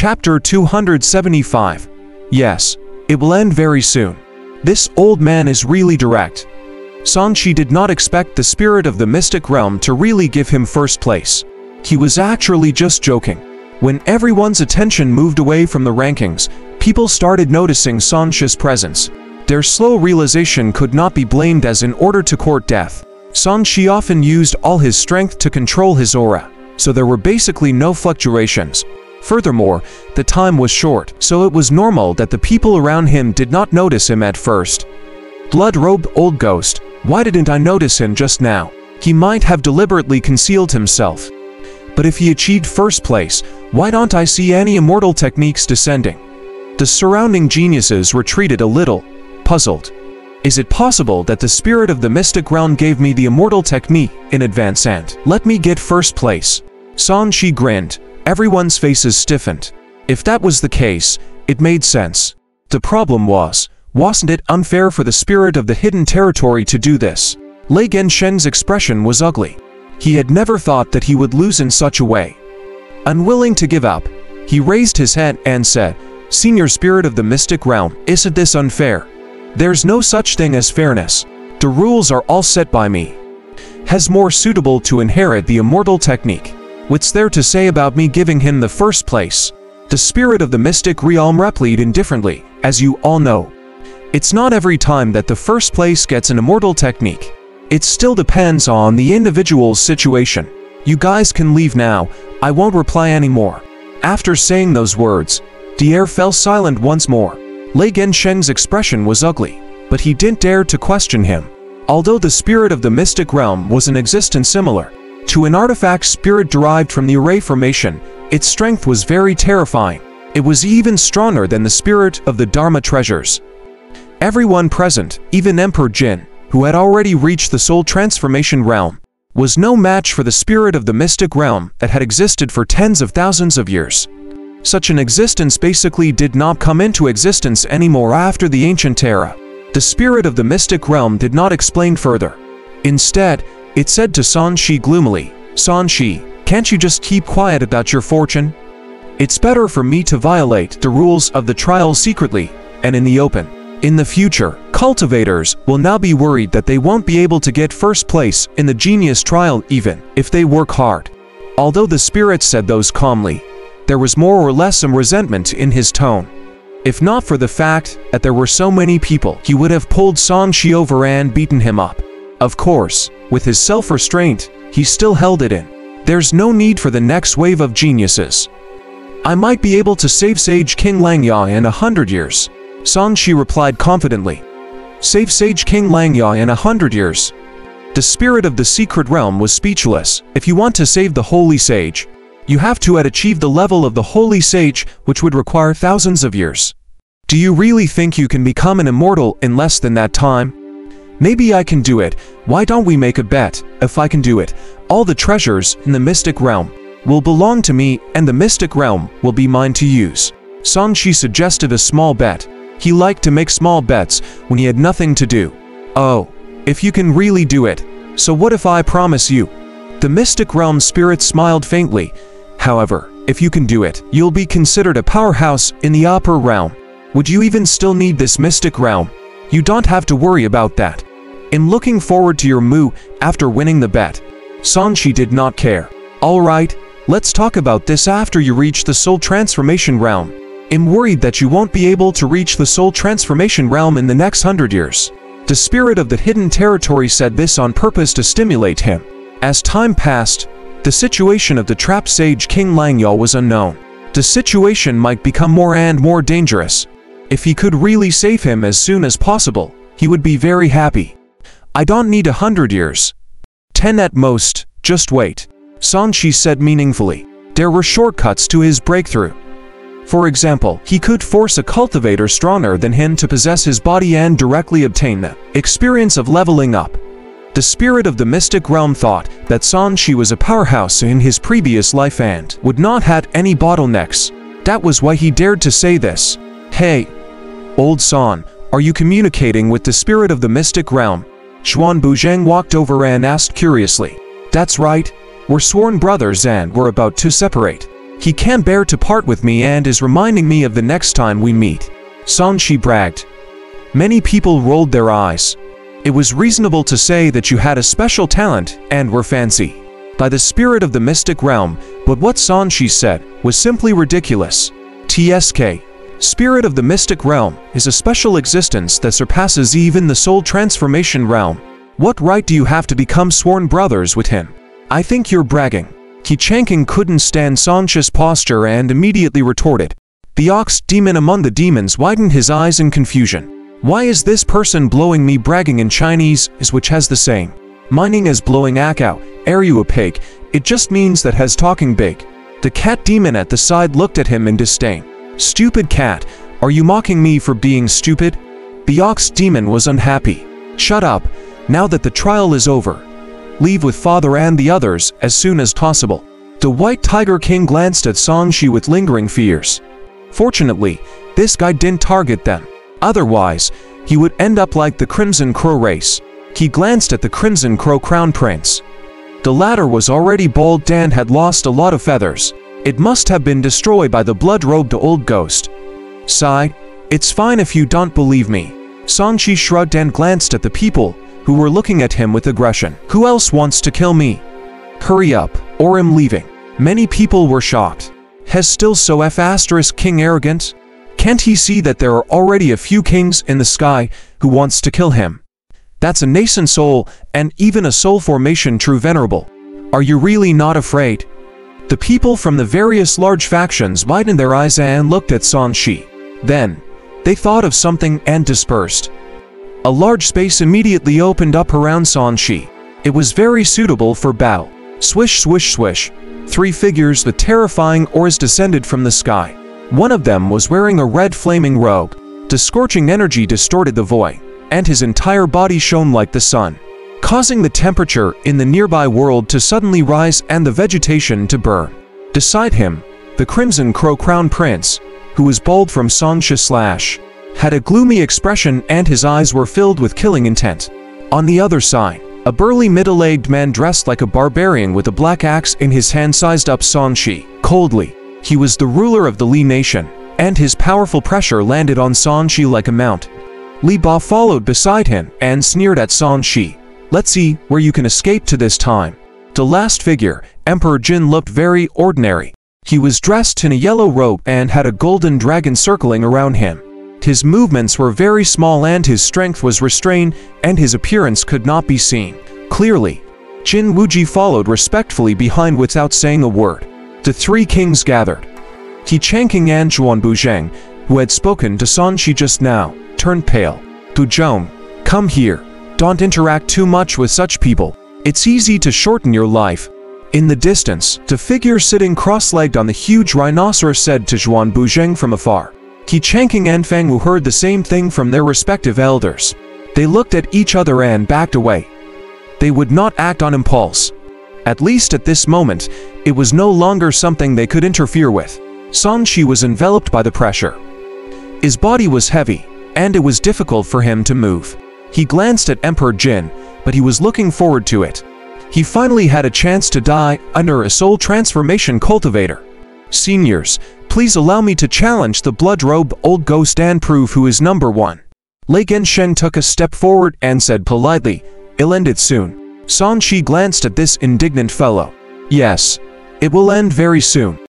Chapter 275 Yes, it will end very soon. This old man is really direct. San Shi did not expect the spirit of the mystic realm to really give him first place. He was actually just joking. When everyone's attention moved away from the rankings, people started noticing San Shi's presence. Their slow realization could not be blamed as in order to court death. San Shi often used all his strength to control his aura, so there were basically no fluctuations. Furthermore, the time was short, so it was normal that the people around him did not notice him at first. Blood-robed old ghost, why didn't I notice him just now? He might have deliberately concealed himself. But if he achieved first place, why don't I see any immortal techniques descending? The surrounding geniuses retreated a little, puzzled. Is it possible that the spirit of the mystic realm gave me the immortal technique in advance and let me get first place? San Shi grinned, everyone's faces stiffened. If that was the case, it made sense. The problem was, wasn't it unfair for the spirit of the hidden territory to do this? Lei Genshen's expression was ugly. He had never thought that he would lose in such a way. Unwilling to give up, he raised his head and said, Senior Spirit of the Mystic Realm, isn't this unfair? There's no such thing as fairness. The rules are all set by me. Has more suitable to inherit the immortal technique. What's there to say about me giving him the first place? The spirit of the mystic realm replied indifferently, as you all know. It's not every time that the first place gets an immortal technique. It still depends on the individual's situation. You guys can leave now, I won't reply anymore. After saying those words, air fell silent once more. Lei Genshen's expression was ugly, but he didn't dare to question him. Although the spirit of the mystic realm was an existence similar to an artifact spirit derived from the array formation, its strength was very terrifying. It was even stronger than the spirit of the Dharma treasures. Everyone present, even Emperor Jin, who had already reached the soul transformation realm, was no match for the spirit of the mystic realm that had existed for tens of thousands of years. Such an existence basically did not come into existence anymore after the ancient era. The spirit of the mystic realm did not explain further. Instead, it said to San Shi gloomily, San Shi, can't you just keep quiet about your fortune? It's better for me to violate the rules of the trial secretly and in the open. In the future, cultivators will now be worried that they won't be able to get first place in the genius trial even if they work hard. Although the spirit said those calmly, there was more or less some resentment in his tone. If not for the fact that there were so many people, he would have pulled San Shi over and beaten him up. Of course, with his self-restraint, he still held it in. There's no need for the next wave of geniuses. I might be able to save Sage King Langya in a hundred years. Song Shi replied confidently. Save Sage King Langya in a hundred years. The spirit of the secret realm was speechless. If you want to save the holy sage, you have to had achieved the level of the holy sage, which would require thousands of years. Do you really think you can become an immortal in less than that time? Maybe I can do it, why don't we make a bet, if I can do it, all the treasures in the mystic realm will belong to me and the mystic realm will be mine to use. San Shi suggested a small bet. He liked to make small bets when he had nothing to do. Oh, if you can really do it, so what if I promise you? The mystic realm spirit smiled faintly However, if you can do it, you'll be considered a powerhouse in the upper realm. Would you even still need this mystic realm? You don't have to worry about that. In looking forward to your moo after winning the bet, San Shi did not care. Alright, let's talk about this after you reach the soul transformation realm. I'm worried that you won't be able to reach the soul transformation realm in the next hundred years. The spirit of the hidden territory said this on purpose to stimulate him. As time passed, the situation of the trapped sage King Langya was unknown. The situation might become more and more dangerous. If he could really save him as soon as possible, he would be very happy. I don't need a hundred years. Ten at most, just wait. San Shi said meaningfully. There were shortcuts to his breakthrough. For example, he could force a cultivator stronger than him to possess his body and directly obtain the experience of leveling up. The spirit of the mystic realm thought that San Shi was a powerhouse in his previous life and would not had any bottlenecks. That was why he dared to say this. Hey, old San, are you communicating with the spirit of the mystic realm? Xuan Buzheng walked over and asked curiously. That's right, we're sworn brothers and we're about to separate. He can't bear to part with me and is reminding me of the next time we meet. San Shi bragged. Many people rolled their eyes. It was reasonable to say that you had a special talent and were fancy. By the spirit of the mystic realm, but what San Shi said was simply ridiculous. TSK, Spirit of the mystic realm, is a special existence that surpasses even the soul transformation realm. What right do you have to become sworn brothers with him? I think you're bragging. Ki couldn't stand San Shi's posture and immediately retorted. The ox demon among the demons widened his eyes in confusion. Why is this person blowing me bragging in Chinese, is which has the same. Mining as blowing akao, are you a pig? It just means that has talking big. The cat demon at the side looked at him in disdain. Stupid cat, are you mocking me for being stupid? The ox demon was unhappy. Shut up, now that the trial is over. Leave with father and the others as soon as possible. The white tiger king glanced at San Shi with lingering fears. Fortunately, this guy didn't target them. Otherwise, he would end up like the Crimson Crow race. He glanced at the Crimson Crow crown prince. The latter was already bald and had lost a lot of feathers. It must have been destroyed by the blood-robed old ghost. Sighed, it's fine if you don't believe me. San Shi shrugged and glanced at the people, who were looking at him with aggression. Who else wants to kill me? Hurry up, or I'm leaving. Many people were shocked. Has still so F asterisk king arrogant? Can't he see that there are already a few kings in the sky who wants to kill him? That's a nascent soul, and even a soul formation true venerable. Are you really not afraid? The people from the various large factions widened their eyes and looked at San Shi. Then, they thought of something and dispersed. A large space immediately opened up around San Shi. It was very suitable for Bao. Swish swish swish. Three figures with terrifying oars descended from the sky. One of them was wearing a red flaming robe. The scorching energy distorted the void, and his entire body shone like the sun causing the temperature in the nearby world to suddenly rise and the vegetation to burn. Beside him, the Crimson Crow Crown Prince, who was bald from San Shi Slash, had a gloomy expression and his eyes were filled with killing intent. On the other side, a burly middle-aged man dressed like a barbarian with a black axe in his hand sized up San Shi. Coldly, he was the ruler of the Li nation, and his powerful pressure landed on San Shi like a mount. Li Ba followed beside him and sneered at San Shi. Let's see where you can escape to this time. The last figure, Emperor Jin looked very ordinary. He was dressed in a yellow robe and had a golden dragon circling around him. His movements were very small and his strength was restrained and his appearance could not be seen. Clearly, Jin Wuji followed respectfully behind without saying a word. The three kings gathered. Qi Changking and Zhuan Buzheng, who had spoken to San Shi just now, turned pale. Bu Zhong, come here. Don't interact too much with such people. It's easy to shorten your life. In the distance, the figure sitting cross-legged on the huge rhinoceros said to Zhuan Buzheng from afar. Qi Changking and Fang Wu heard the same thing from their respective elders. They looked at each other and backed away. They would not act on impulse. At least at this moment, it was no longer something they could interfere with. San Shi was enveloped by the pressure. His body was heavy, and it was difficult for him to move. He glanced at Emperor Jin, but he was looking forward to it. He finally had a chance to die under a soul transformation cultivator. Seniors, please allow me to challenge the blood robe old ghost and prove who is number one. Lei Genshen took a step forward and said politely, It'll end it soon. San Shi glanced at this indignant fellow. Yes, it will end very soon.